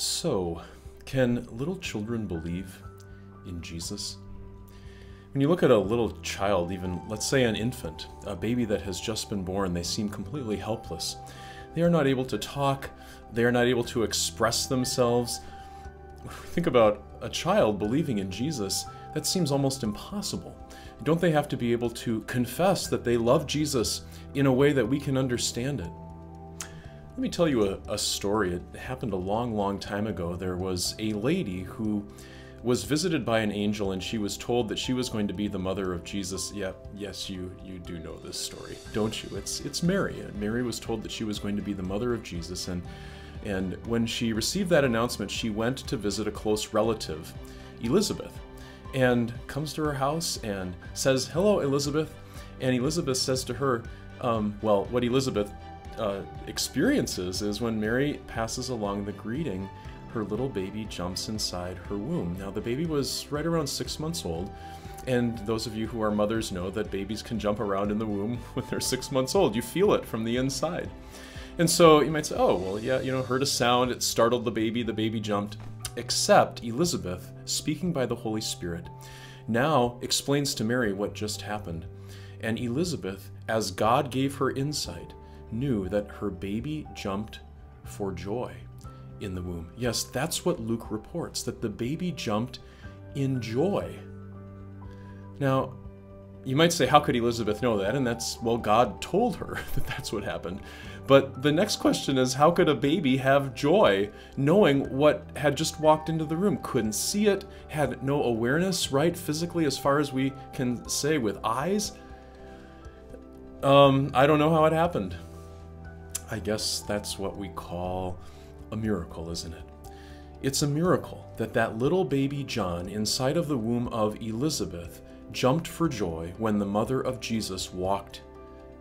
So, can little children believe in Jesus? When you look at a little child, even let's say an infant, a baby that has just been born, they seem completely helpless. They are not able to talk, they are not able to express themselves. Think about a child believing in Jesus, that seems almost impossible. Don't they have to be able to confess that they love Jesus in a way that we can understand it? Let me tell you a, a, story. It happened a long, long time ago. There was a lady who was visited by an angel and she was told that she was going to be the mother of Jesus. Yeah, yes, you you do know this story, don't you? It's it's Mary. Mary was told that she was going to be the mother of Jesus and and when she received that announcement, she went to visit a close relative, Elizabeth, and comes to her house and says, "Hello, Elizabeth." And Elizabeth says to her, um, well, what Elizabeth uh, experiences is when Mary passes along the greeting, her little baby jumps inside her womb. Now, the baby was right around six months old, and those of you who are mothers know that babies can jump around in the womb when they're six months old. You feel it from the inside. And so you might say, oh, well, yeah, you know, heard a sound, it startled the baby, the baby jumped. Except Elizabeth, speaking by the Holy Spirit, now explains to Mary what just happened. And Elizabeth, as God gave her insight, knew that her baby jumped for joy in the womb. Yes, that's what Luke reports, that the baby jumped in joy. Now, you might say, how could Elizabeth know that? And that's, well, God told her that that's what happened. But the next question is, how could a baby have joy knowing what had just walked into the room? Couldn't see it, had no awareness, right, physically, as far as we can say with eyes? Um, I don't know how it happened. I guess that's what we call a miracle, isn't it? It's a miracle that that little baby John inside of the womb of Elizabeth jumped for joy when the mother of Jesus walked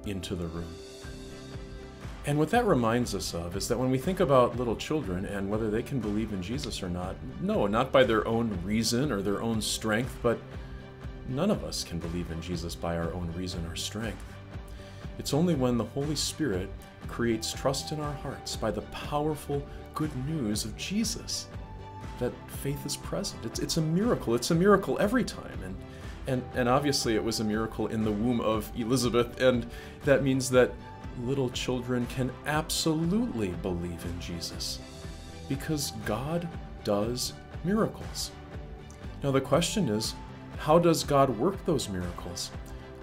into the room. And what that reminds us of is that when we think about little children and whether they can believe in Jesus or not, no, not by their own reason or their own strength, but none of us can believe in Jesus by our own reason or strength. It's only when the Holy Spirit creates trust in our hearts by the powerful good news of Jesus that faith is present. It's, it's a miracle. It's a miracle every time. And, and, and obviously, it was a miracle in the womb of Elizabeth, and that means that little children can absolutely believe in Jesus because God does miracles. Now, the question is how does God work those miracles?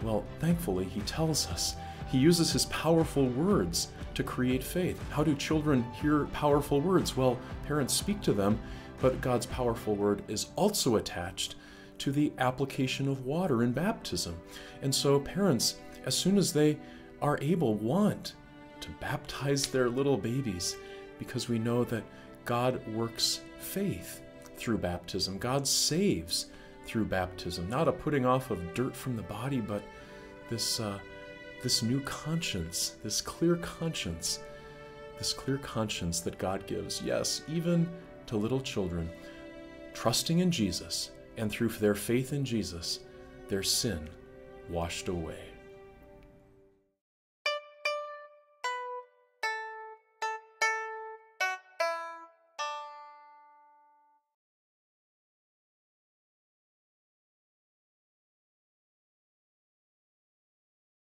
Well, thankfully, He tells us he uses his powerful words to create faith. How do children hear powerful words? Well, parents speak to them, but God's powerful word is also attached to the application of water in baptism. And so, parents, as soon as they are able, want to baptize their little babies because we know that God works faith through baptism. God saves through baptism. Not a putting off of dirt from the body, but this. Uh, this new conscience, this clear conscience, this clear conscience that God gives, yes, even to little children, trusting in Jesus, and through their faith in Jesus, their sin washed away.